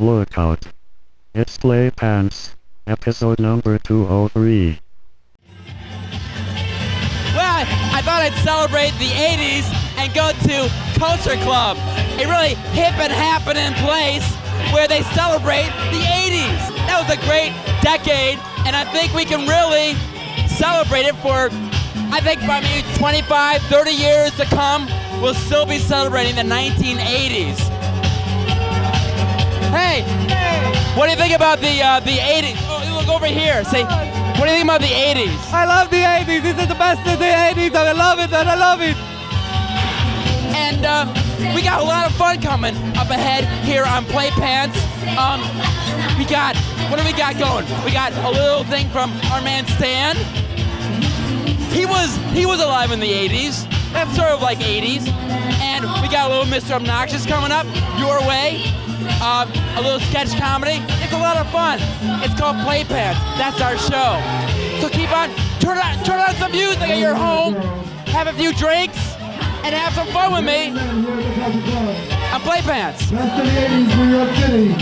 Lookout. It's Play Pants, episode number 203. Well, I, I thought I'd celebrate the 80s and go to Culture Club, a really hip and happening place where they celebrate the 80s. That was a great decade, and I think we can really celebrate it for, I think, by maybe 25, 30 years to come. We'll still be celebrating the 1980s. Hey, what do you think about the uh, the 80s? Oh, look over here. Say, what do you think about the 80s? I love the 80s. This is the best of the 80s, and I love it, and I love it. and uh, we got a lot of fun coming up ahead here on Play Pants. Um, we got what do we got going? We got a little thing from our man Stan. He was he was alive in the 80s. That's sort of like 80s. And we got a little Mr. Obnoxious coming up your way. Um, a little sketch comedy. It's a lot of fun. It's called Play Pants. That's our show. So keep on turn on turn on some music at your home. Have a few drinks and have some fun with me on Play Pants. Best of the 80s, New York City.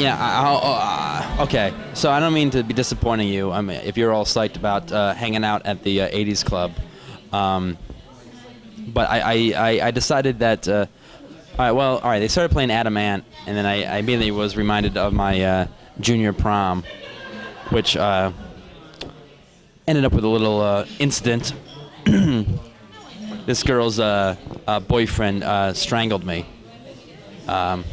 Yeah, I, uh, okay. So I don't mean to be disappointing you. I mean, if you're all psyched about uh, hanging out at the uh, 80s club, um, but I, I, I, decided that. Uh, all right, well, all right. They started playing Adam Ant, and then I, I immediately was reminded of my uh, junior prom, which uh, ended up with a little incident. this girl's boyfriend strangled me. Um,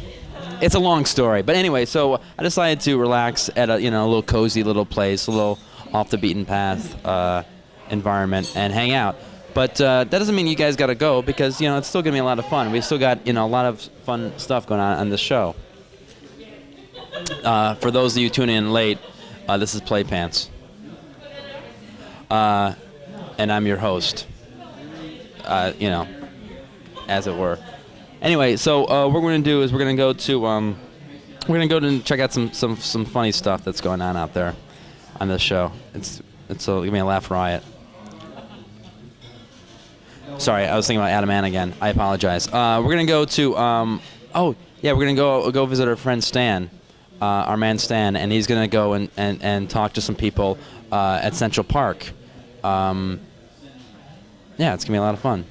it's a long story, but anyway, so I decided to relax at a you know a little cozy little place, a little off the beaten path uh, environment, and hang out. But uh, that doesn't mean you guys got to go because you know it's still gonna be a lot of fun. We've still got you know a lot of fun stuff going on on this show. Uh, for those of you tuning in late, uh, this is Play Pants, uh, and I'm your host. Uh, you know, as it were. Anyway, so uh, what we're gonna do is we're gonna go to um, we're gonna go to and check out some some some funny stuff that's going on out there on this show. It's it's a, give me a laugh riot. Sorry, I was thinking about Adam Ant again. I apologize. Uh, we're gonna go to um, oh yeah, we're gonna go go visit our friend Stan, uh, our man Stan, and he's gonna go and, and, and talk to some people uh, at Central Park. Um, yeah, it's gonna be a lot of fun.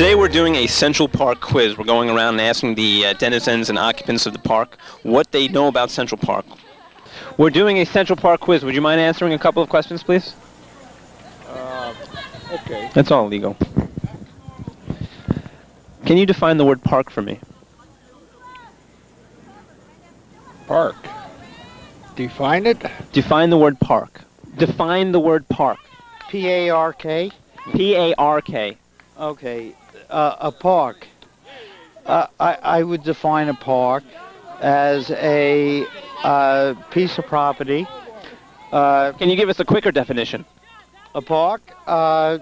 Today we're doing a Central Park quiz. We're going around and asking the uh, denizens and occupants of the park what they know about Central Park. We're doing a Central Park quiz. Would you mind answering a couple of questions, please? Okay. That's all legal. Can you define the word park for me? Park. Define it. Define the word park. Define the word park. P A R K. P A R K. Okay, uh, a park. Uh, I, I would define a park as a uh, piece of property. Uh, Can you give us a quicker definition? a park, uh,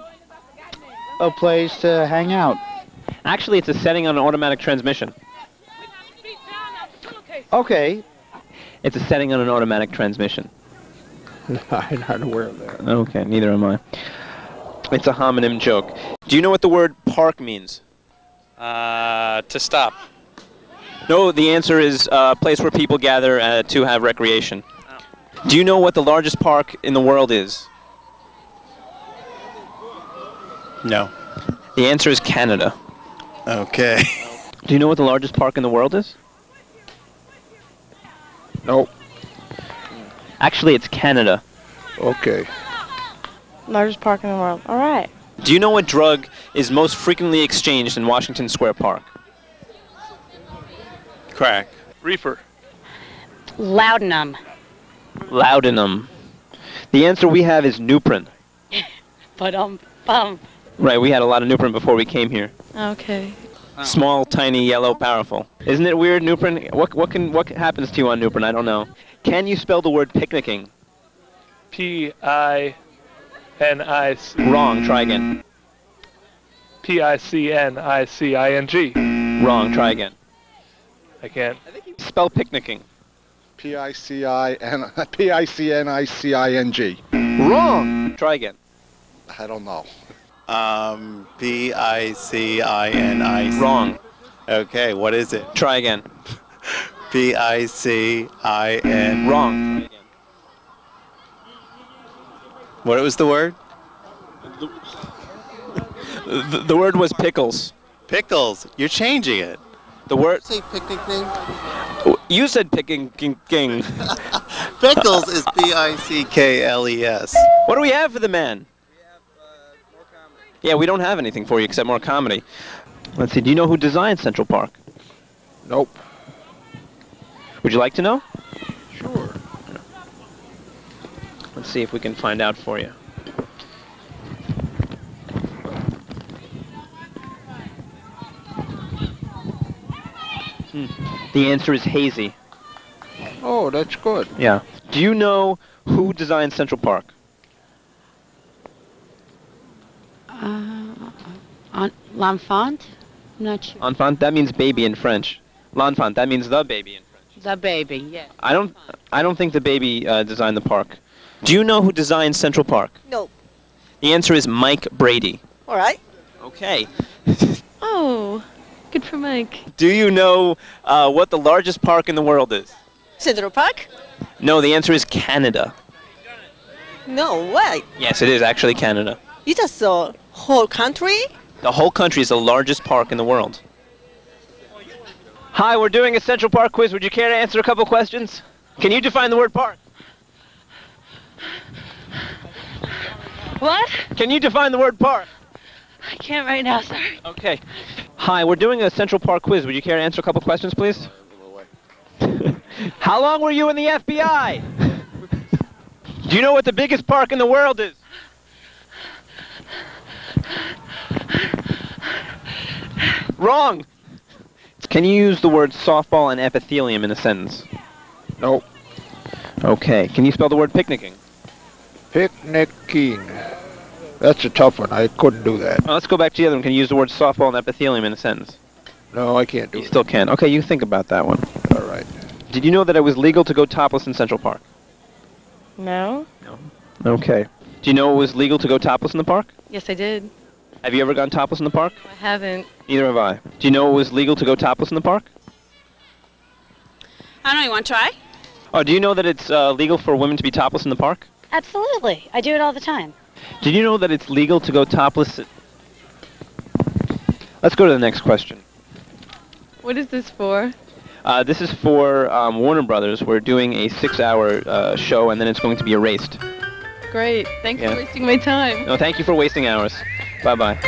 a place to hang out. Actually, it's a setting on an automatic transmission. Okay, It's a setting on an automatic transmission. I'm not aware of that. Okay, neither am I. It's a homonym joke. Do you know what the word park means? Uh, to stop. No, the answer is a uh, place where people gather uh, to have recreation. Do you know what the largest park in the world is? No. The answer is Canada. Okay. Do you know what the largest park in the world is? Nope. Actually, it's Canada. Okay. Largest park in the world. All right. Do you know what drug is most frequently exchanged in Washington Square Park? Crack. Reefer. Laudanum. Laudanum. The answer we have is Nuprin. But um, bum. Right, we had a lot of Nuprin before we came here. Okay. Small, tiny, yellow, powerful. Isn't it weird, Nuprin? What what can what happens to you on Nuprin? I don't know. Can you spell the word picnicking? P I N I C. Wrong. Try again. P I C N I C I N G. Wrong. Try again. I can't. I think you spell picnicking. P I C I N P I C N I C I N G. Wrong. Try again. I don't know. Um, P I C I N I C. Wrong. Okay, what is it? Try again. P I C I N. Wrong. What was the word? The, the word was pickles. Pickles. You're changing it. The word. Say picnic name. You said picking. King, king. Pickles is P I C K L E S. What do we have for the man? Yeah, we don't have anything for you except more comedy. Let's see. Do you know who designed Central Park? Nope. Would you like to know? Sure. Let's see if we can find out for you. Hmm. The answer is hazy. Oh, that's good. Yeah. Do you know who designed Central Park? Uh, on l'enfant? I'm not sure. Enfant, that means baby in French. L'enfant, that means the baby in French. The baby, yes. I don't, I don't think the baby uh, designed the park. Do you know who designed Central Park? No. The answer is Mike Brady. All right. Okay. Oh, good for Mike. Do you know uh, what the largest park in the world is? Central Park? No, the answer is Canada. No way. Yes, it is actually Canada. It's just the whole country? The whole country is the largest park in the world. Hi, we're doing a Central Park quiz. Would you care to answer a couple questions? Can you define the word park? What? Can you define the word park? I can't right now, sorry. Okay. Hi, we're doing a Central Park quiz. Would you care to answer a couple questions, please? How long were you in the FBI? Do you know what the biggest park in the world is? Wrong. Can you use the words softball and epithelium in a sentence? Nope. Okay. Can you spell the word picnicking? Picnicking. That's a tough one. I couldn't do that. Well, let's go back to the other one. Can you use the words softball and epithelium in a sentence? No, I can't do You it. still can. Okay, you think about that one. All right. Did you know that it was legal to go topless in Central Park? No. No? Okay. Do you know it was legal to go topless in the park? Yes, I did. Have you ever gone topless in the park? I haven't. Neither have I. Do you know it was legal to go topless in the park? I don't know. You want to try? Oh, do you know that it's uh, legal for women to be topless in the park? Absolutely. I do it all the time. Did you know that it's legal to go topless? Let's go to the next question. What is this for? Uh, this is for um, Warner Brothers. We're doing a six-hour uh, show, and then it's going to be erased. Great. Thanks Yeah. for wasting my time. No, thank you for wasting hours. Bye-bye.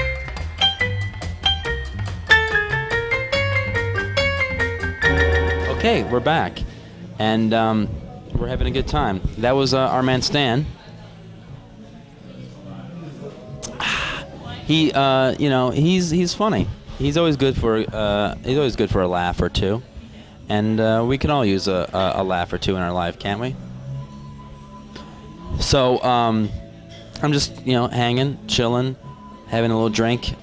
Okay, we're back, and um, we're having a good time. That was uh, our man Stan. He, uh, you know, he's he's funny. He's always good for uh, he's always good for a laugh or two, and uh, we can all use a, a, a laugh or two in our life, can't we? So um, I'm just you know hanging, chilling, having a little drink.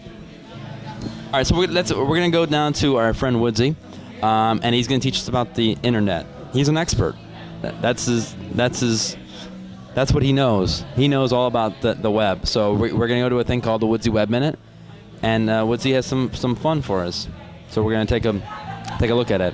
All right, so we're, let's, we're gonna go down to our friend Woodsy, um, and he's gonna teach us about the internet. He's an expert. That, that's his. That's his. That's what he knows. He knows all about the, the web. So we're, we're gonna go to a thing called the Woodsy Web Minute, and uh, Woodsy has some some fun for us. So we're gonna take a take a look at it.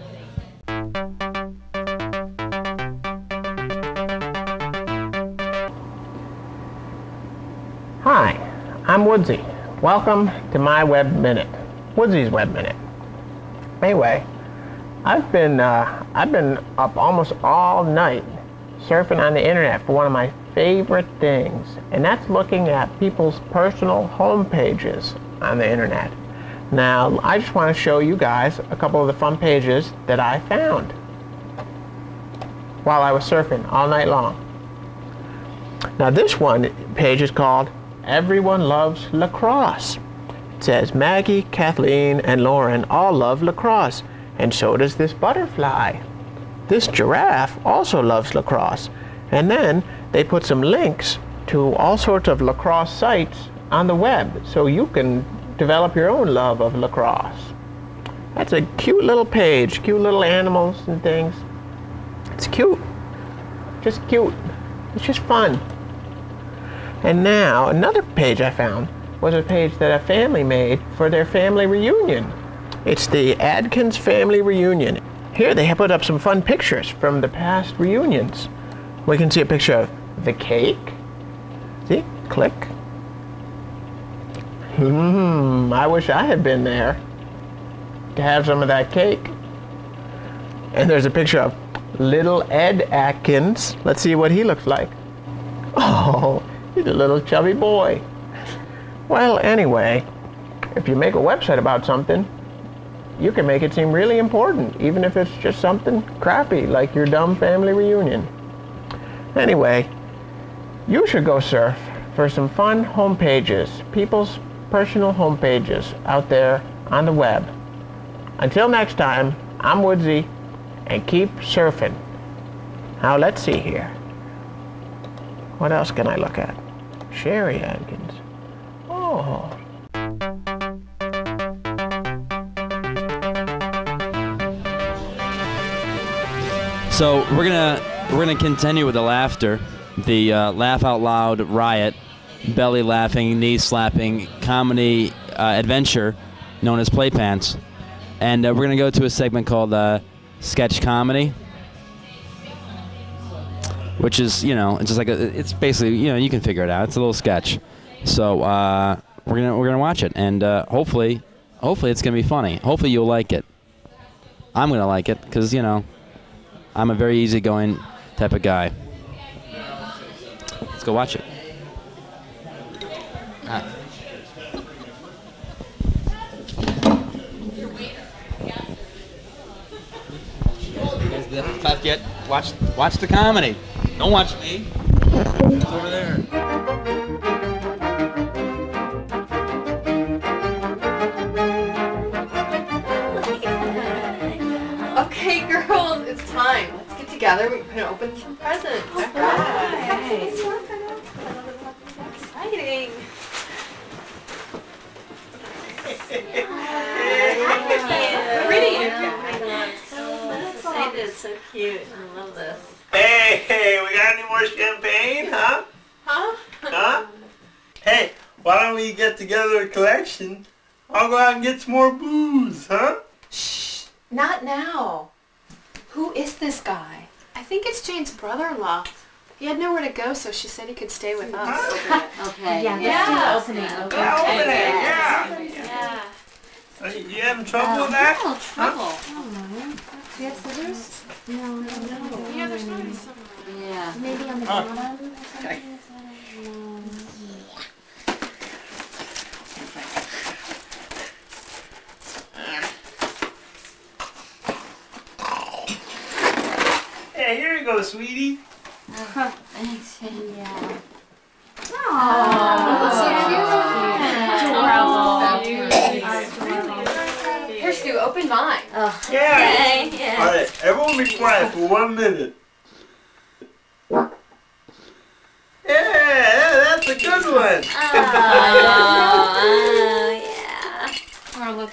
Hi, I'm Woodsy. Welcome to my Web Minute, Woodsy's Web Minute. Anyway, I've been uh, I've been up almost all night surfing on the internet for one of my favorite things, and that's looking at people's personal home pages on the internet. Now, I just want to show you guys a couple of the fun pages that I found while I was surfing all night long. Now this one page is called Everyone Loves Lacrosse. It says Maggie, Kathleen, and Lauren all love lacrosse, and so does this butterfly. This giraffe also loves lacrosse. And then they put some links to all sorts of lacrosse sites on the web so you can develop your own love of lacrosse. That's a cute little page, cute little animals and things. It's cute. Just cute. It's just fun. And now, another page I found was a page that a family made for their family reunion. It's the Adkins Family Reunion. Here they have put up some fun pictures from the past reunions. We can see a picture of the cake. See? Click. Hmm, I wish I had been there to have some of that cake. And there's a picture of little Ed Adkins. Let's see what he looks like. Oh, he's a little chubby boy. Well, anyway, if you make a website about something, you can make it seem really important, even if it's just something crappy like your dumb family reunion. Anyway, you should go surf for some fun home pages, people's personal home pages out there on the web. Until next time, I'm Woodsy, and keep surfing. Now let's see here. What else can I look at? Sherry Adkins. Oh. So we're gonna we're gonna continue with the laughter, the uh, laugh out loud riot, belly laughing, knee slapping comedy uh, adventure known as Playpants, and uh, we're gonna go to a segment called uh, sketch comedy, which is you know it's just like a, it's basically you know you can figure it out. It's a little sketch, so uh, we're gonna we're gonna watch it, and uh, hopefully hopefully it's gonna be funny. Hopefully you'll like it. I'm gonna like it because you know. I'm a very easygoing type of guy. Let's go watch it. Left yet? Watch, watch the comedy. Don't watch me. It's over there. Okay, girls, it's time. Let's get together. We're gonna open some presents. Oh, Okay. Exciting. Pretty. This is so cute. I love this. Hey, hey, we got any more champagne, huh? Huh? Huh? Hey, why don't we get together a collection? I'll go out and get some more booze, huh? Not now. Who is this guy? I think it's Jane's brother-in-law. He had nowhere to go, so she said he could stay with us. Ah. Okay. Yeah, let's do the yeah. Opening. Yeah. Opening. Yeah. yeah. Are you you having trouble with that? No Huh? trouble. Do you have scissors? No, no, no. Yeah, there's gotta be some. Yeah. Maybe on the Oh. bottom. Yeah, here you go, sweetie. Thanks. Yeah. Here, Stu, open mine. Oh. Yeah. Okay, yeah. All right, everyone be quiet for one minute. Yeah, that's a good one.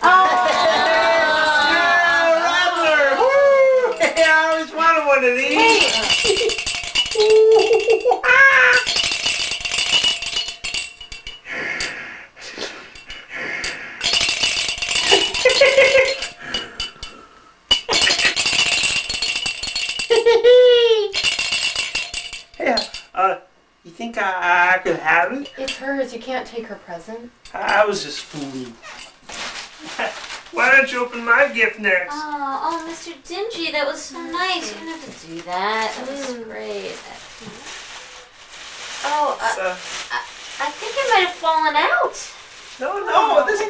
Oh, yeah. Yeah, think I, I could have it? It's hers. You can't take her present. I was just fooling. Why don't you open my gift next? Oh, oh, Mr. Dingy, that was so nice. You didn't have to do that. That was great. Oh, uh, So- I, I think it might have fallen out. No, no, this,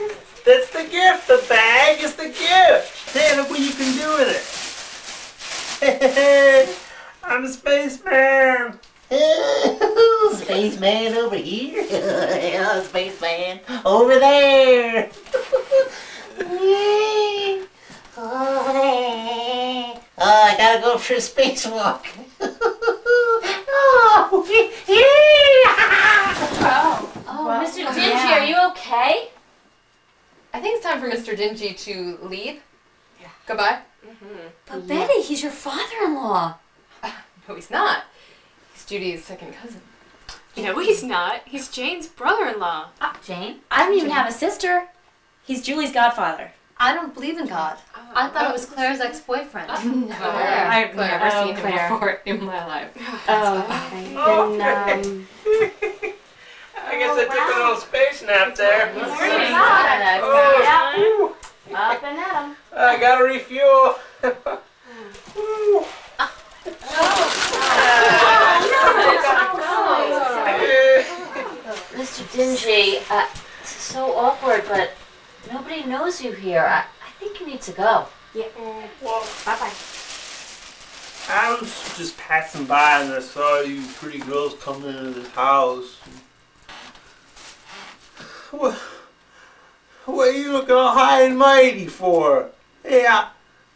that's the gift. The bag is the gift. Hey, look what you can do with it. I'm a spaceman. Spaceman over here. yeah, spaceman over there. oh, I gotta go for a spacewalk. oh, Oh, Well, Mr. oh, Dingy, yeah. are you okay? I think it's time for Mr. Dingy to leave. Yeah. Goodbye. Mm-hmm. But Betty, he's your father-in-law. Uh, no, he's not. He's Judy's second cousin. No, he's not. He's Jane's brother-in-law. Jane? I don't even have a sister. He's Julie's godfather. I don't believe in God. I thought it was Claire's ex-boyfriend. No, Claire. I've never Oh, seen him before in my life. Oh, okay. Then, um, I guess I took a little space nap there. Morning. Oh, up and at 'em. I gotta refuel. Ooh. Mr. Dingy, uh, this is so awkward, but nobody knows you here. I, I think you need to go. Yeah. Well, Bye-bye. I was just passing by and I saw you pretty girls coming into this house. What, what are you looking all high and mighty for? Hey, uh,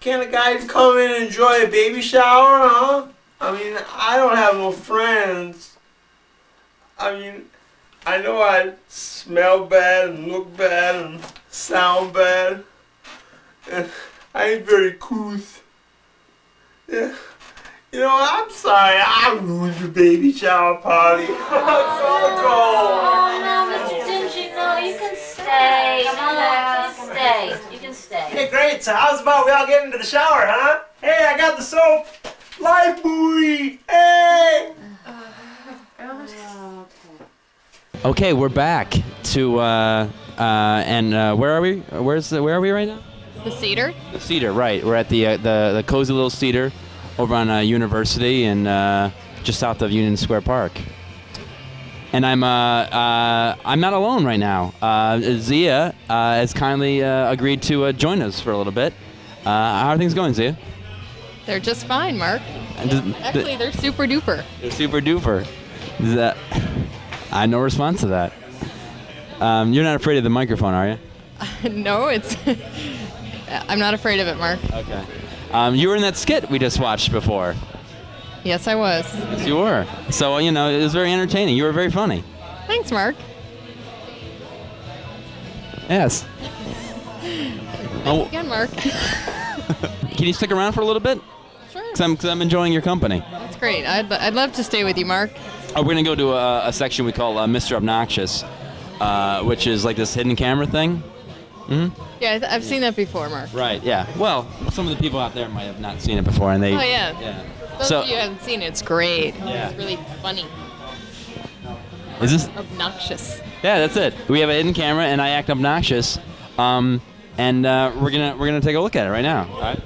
can a guy come in and enjoy a baby shower, huh? I mean, I don't have no friends. I mean, I know I smell bad and look bad and sound bad. And I ain't very cool. Yeah. You know, I'm sorry, I ruined your baby shower party. Oh, no, Mr. Dingy, no, you can stay. Come on no, back. you can stay. You can stay. Hey, great. So how's about we all get into the shower, huh? Hey, I got the soap. Lifebuoy. Hey. Okay, we're back to uh, uh, and uh, where are we? Where's the, where are we right now? The cedar? The Cedar, right? We're at the uh, the the cozy little Cedar over on uh, University and uh, just south of Union Square Park. And I'm uh, uh, I'm not alone right now. Uh, Zia uh, has kindly uh, agreed to uh, join us for a little bit. Uh, how are things going, Zia? They're just fine, Mark. Actually, they're super duper. They're super duper. I had no response to that. Um, you're not afraid of the microphone, are you? no, it's. I'm not afraid of it, Mark. Okay. Um, you were in that skit we just watched before. Yes, I was. Yes, you were. So, you know, it was very entertaining. You were very funny. Thanks, Mark. Yes. Oh, Again, Mark. can you stick around for a little bit? Sure. Because I'm, 'cause I'm enjoying your company. That's great. I'd, I'd love to stay with you, Mark. Oh, we're going to go to a, a section we call uh, Mr. Obnoxious, uh, which is like this hidden camera thing. hmm Yeah, I've seen that before, Mark. Right, yeah. Well, some of the people out there might have not seen it before, and they. Oh, yeah. Yeah. Those So- of you haven't seen it, it's great. Yeah. It's really funny. Is this? Obnoxious. Yeah, that's it. We have a hidden camera, and I act obnoxious. Um, and uh, we're gonna we're gonna take a look at it right now. All right.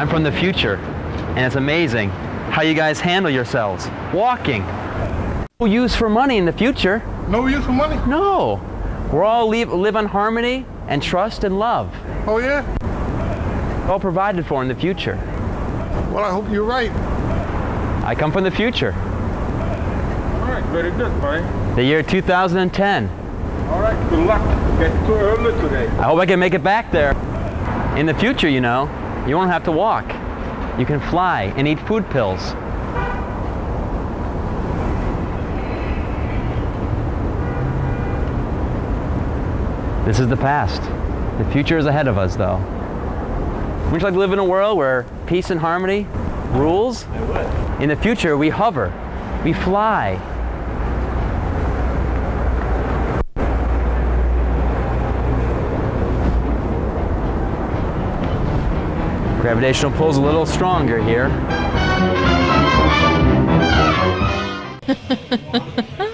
I'm from the future, and it's amazing how you guys handle yourselves. Walking. No use for money in the future. No use for money? No. We're all live, live on harmony and trust and love. Oh, yeah? All provided for in the future. Well, I hope you're right. I come from the future. All right, very good, Brian. The year 2010. All right, good luck. Get too early today. I hope I can make it back there. In the future, you know, you won't have to walk. You can fly and eat food pills. This is the past. The future is ahead of us, though. Would you like to live in a world where peace and harmony rules? I would. In the future, we hover, we fly. Gravitational pull's a little stronger here.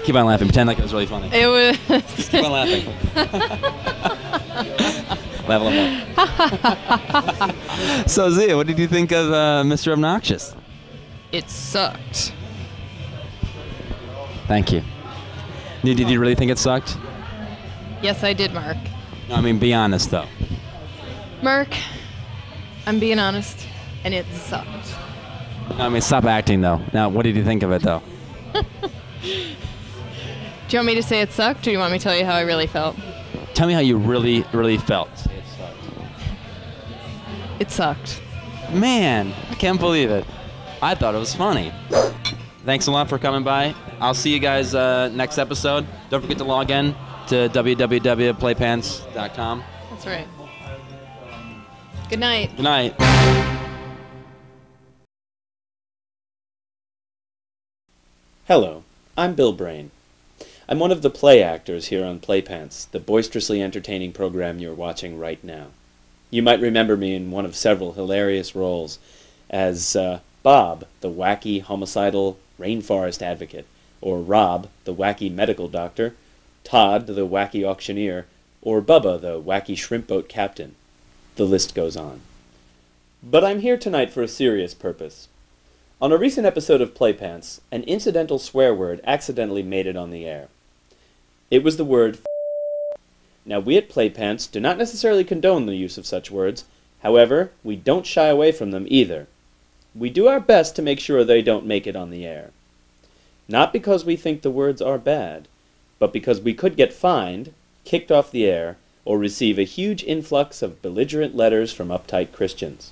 Keep on laughing. Pretend like it was really funny. It was. Keep on laughing. Level a little more. so, Zia, what did you think of uh, Mr. Obnoxious? It sucked. Thank you. Did, did you really think it sucked? Yes, I did, Mark. No, I mean, be honest, though. Mark, I'm being honest, and it sucked. I mean, stop acting, though. Now, what did you think of it, though? Do you want me to say it sucked, or do you want me to tell you how I really felt? Tell me how you really, really felt. It sucked. Man, I can't believe it. I thought it was funny. Thanks a lot for coming by. I'll see you guys uh, next episode. Don't forget to log in to www.playpants.com. That's right. Good night. Good night. Hello, I'm Bill Braine. I'm one of the play actors here on Playpants, the boisterously entertaining program you're watching right now. You might remember me in one of several hilarious roles as uh, Bob, the wacky, homicidal rainforest advocate, or Rob, the wacky medical doctor, Todd, the wacky auctioneer, or Bubba, the wacky shrimp boat captain. The list goes on. But I'm here tonight for a serious purpose. On a recent episode of Playpants, an incidental swear word accidentally made it on the air. It was the word now, we at Playpants do not necessarily condone the use of such words. However, we don't shy away from them either. We do our best to make sure they don't make it on the air. Not because we think the words are bad, but because we could get fined, kicked off the air, or receive a huge influx of belligerent letters from uptight Christians.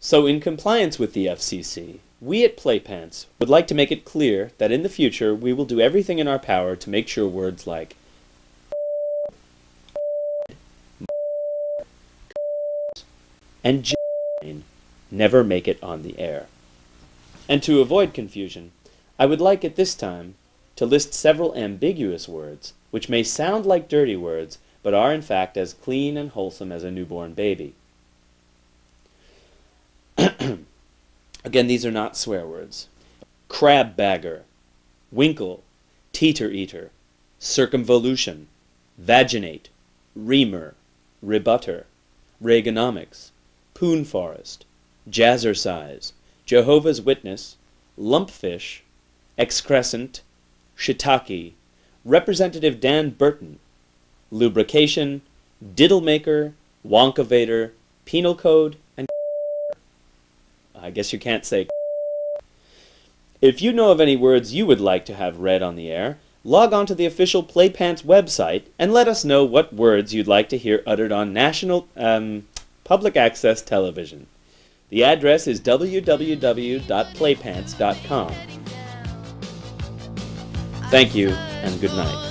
So, in compliance with the FCC, we at Playpants would like to make it clear that in the future we will do everything in our power to make sure words like and never make it on the air. And to avoid confusion, I would like at this time to list several ambiguous words which may sound like dirty words but are in fact as clean and wholesome as a newborn baby. Again, these are not swear words. Crab bagger, winkle, teeter eater, circumvolution, vaginate, reamer, rebutter, Reaganomics, Poon Forest, Jazzercise, Jehovah's Witness, Lumpfish, Excrescent, Shiitake, Representative Dan Burton, Lubrication, Diddlemaker, Wonkavator, Penal Code, and I guess you can't say If you know of any words you would like to have read on the air, log on to the official Playpants website and let us know what words you'd like to hear uttered on national, um, public access television. The address is www.playpants.com. Thank you, and good night.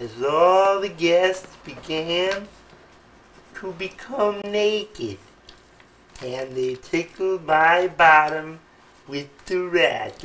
As all the guests began to become naked, and they tickled my bottom with the rat.